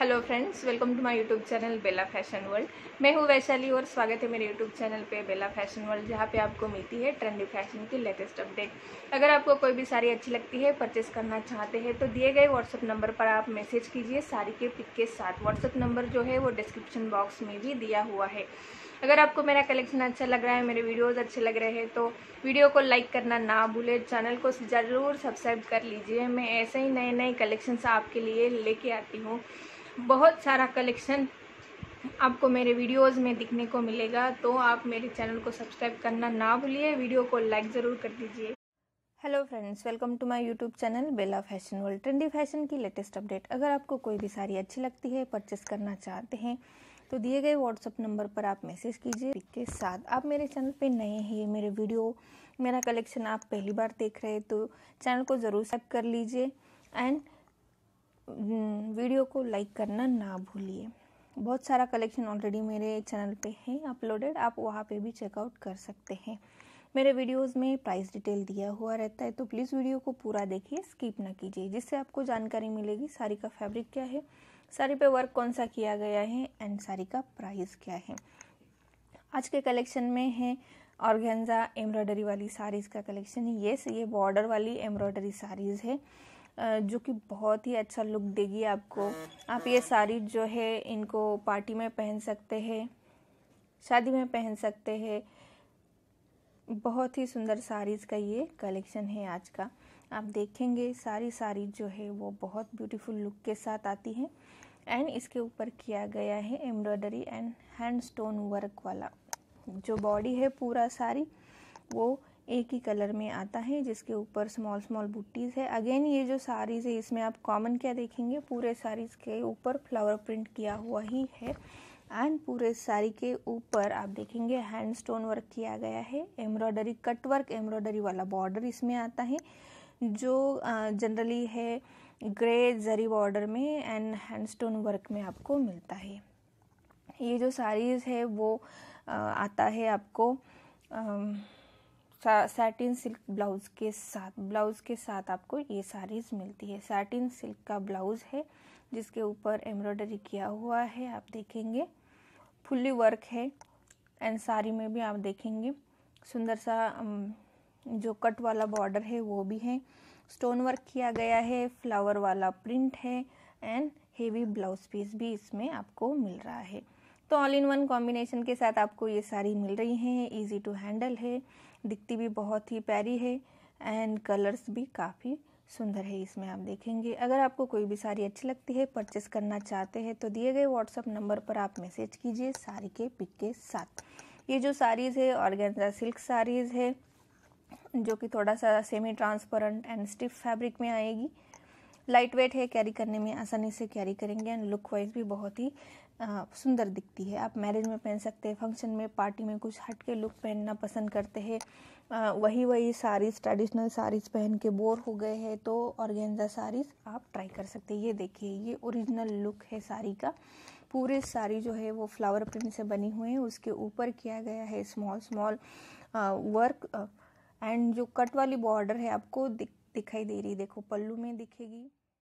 Hello friends welcome to my YouTube channel Bella fashion world मैं हूँ वैशाली और स्वागत है मेरे यूट्यूब चैनल पे बेला फ़ैशन वर्ल्ड जहाँ पे आपको मिलती है ट्रेंडी फ़ैशन की लेटेस्ट अपडेट अगर आपको कोई भी साड़ी अच्छी लगती है परचेस करना चाहते हैं तो दिए गए व्हाट्सअप नंबर पर आप मैसेज कीजिए. साड़ी के पिक के साथ व्हाट्सअप नंबर जो है, वो डिस्क्रिप्शन बॉक्स में भी दिया हुआ है. अगर आपको मेरा कलेक्शन अच्छा लग रहा है, मेरे वीडियोस अच्छे लग रहे हैं तो वीडियो को लाइक करना ना भूले. चैनल को ज़रूर सब्सक्राइब कर लीजिए. मैं ऐसे ही नए नए कलेक्शंस आपके लिए लेके आती हूँ. बहुत सारा कलेक्शन आपको मेरे वीडियोस में दिखने को मिलेगा तो आप मेरे चैनल को सब्सक्राइब करना ना भूलिए वीडियो को लाइक ज़रूर कर दीजिए। Hello friends welcome to my YouTube channel Bella fashion world trendy fashion की लेटेस्ट अपडेट अगर आपको कोई भी साड़ी अच्छी लगती है परचेस करना चाहते हैं तो दिए गए व्हाट्सअप नंबर पर आप मैसेज कीजिए। के साथ आप मेरे चैनल पे नए हैं, मेरे वीडियो मेरा कलेक्शन आप पहली बार देख रहे हैं तो चैनल को ज़रूर सब्सक्राइब कर लीजिए। एंड वीडियो को लाइक करना ना भूलिए। बहुत सारा कलेक्शन ऑलरेडी मेरे चैनल पे है अपलोडेड आप वहाँ पे भी चेकआउट कर सकते हैं। मेरे वीडियोस में प्राइस डिटेल दिया हुआ रहता है तो प्लीज़ वीडियो को पूरा देखिए स्किप ना कीजिए। जिससे आपको जानकारी मिलेगी, साड़ी का फैब्रिक क्या है, साड़ी पे वर्क कौन सा किया गया है एंड साड़ी का प्राइस क्या है। आज के कलेक्शन में है ऑर्गेन्जा एम्ब्रॉयडरी वाली साड़ीज़ का कलेक्शन येस ये बॉर्डर वाली एम्ब्रॉयडरी साड़ीज़ है। जो कि बहुत ही अच्छा लुक देगी आपको। आप ये साड़ी जो है, इनको पार्टी में पहन सकते हैं, शादी में पहन सकते हैं। बहुत ही सुंदर साड़ीज़ का ये कलेक्शन है आज का। आप देखेंगे, सारी साड़ी जो है, वो बहुत ब्यूटीफुल लुक के साथ आती है। एंड इसके ऊपर किया गया है embroidery and hand stone work वाला। जो बॉडी है पूरा साड़ी, वो एक ही कलर में आता है, जिसके ऊपर स्मॉल स्मॉल बुट्टीज़ है। अगेन ये जो साड़ीज़ है, इसमें आप कॉमन क्या देखेंगे? पूरे साड़ीज़ के ऊपर फ्लावर प्रिंट किया हुआ ही है। एंड पूरे साड़ी के ऊपर आप देखेंगे हैंड स्टोन वर्क किया गया है। एम्ब्रॉयडरी कट वर्क एम्ब्रॉयडरी वाला बॉर्डर इसमें आता है। जो जनरली है ग्रे जरी बॉर्डर में एंड हैंड स्टोन वर्क में आपको मिलता है। ये जो साड़ीज़ है, वो आता है आपको सैटिन सिल्क ब्लाउज के साथ ब्लाउज के साथ आपको ये साड़ीज मिलती है। सैटिन सिल्क का ब्लाउज है, जिसके ऊपर एम्ब्रॉयडरी किया हुआ है, आप देखेंगे। फुल्ली वर्क है एंड साड़ी में भी आप देखेंगे। सुंदर सा जो कट वाला बॉर्डर है, वो भी है। स्टोन वर्क किया गया है फ्लावर वाला प्रिंट है एंड हेवी ब्लाउज पीस भी इसमें आपको मिल रहा है। तो ऑल इन वन कॉम्बिनेशन के साथ आपको ये साड़ी मिल रही हैं इजी टू हैंडल है, दिखती भी बहुत ही प्यारी है एंड कलर्स भी काफ़ी सुंदर है इसमें आप देखेंगे। अगर आपको कोई भी साड़ी अच्छी लगती है परचेस करना चाहते हैं तो दिए गए व्हाट्सअप नंबर पर आप मैसेज कीजिए साड़ी के पिक के साथ। ये जो साड़ीज़ है ऑर्गेन्जा सिल्क साड़ीज़ है, जो कि थोड़ा सा semi transparent and stiff fabric में आएगी। लाइट वेट है कैरी करने में आसानी से कैरी करेंगे एंड लुक वाइज भी बहुत ही सुंदर दिखती है। आप मैरिज में पहन सकते हैं फ़ंक्शन में पार्टी में कुछ हट के लुक पहनना पसंद करते हैं। वही वही साड़ीज़ ट्रेडिशनल साड़ीज़ पहन के बोर हो गए हैं तो ऑर्गेन्जा साड़ीज़ आप ट्राई कर सकते हैं। ये देखिए ये ओरिजिनल लुक है साड़ी का। पूरे साड़ी जो है वो फ्लावर प्रिंट से बनी हुई है। उसके ऊपर किया गया है स्मॉल स्मॉल वर्क एंड जो कट वाली बॉर्डर है आपको दिख, दिखाई दे रही है। देखो पल्लू में दिखेगी।